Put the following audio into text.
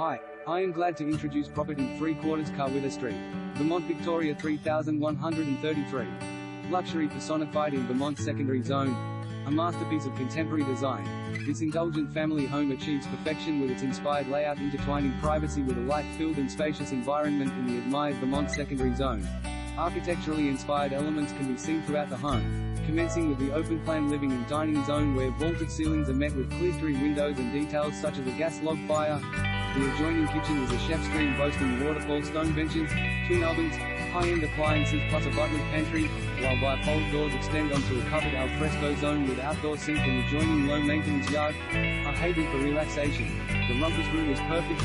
Hi, I am glad to introduce property 3 quarters Karwitha Street, Vermont, Victoria 3133. Luxury personified in Vermont secondary zone. A masterpiece of contemporary design. This indulgent family home achieves perfection with its inspired layout intertwining privacy with a light-filled and spacious environment in the admired Vermont secondary zone. Architecturally inspired elements can be seen throughout the home, commencing with the open-plan living and dining zone where vaulted ceilings are met with clerestory windows and details such as a gas log fire. The adjoining kitchen is a chef's dream boasting waterfall stone benches, twin ovens, high-end appliances plus a butler's pantry, while bifold doors extend onto a covered alfresco zone with outdoor sink and adjoining low-maintenance yard. A haven for relaxation. The rumpus room is perfect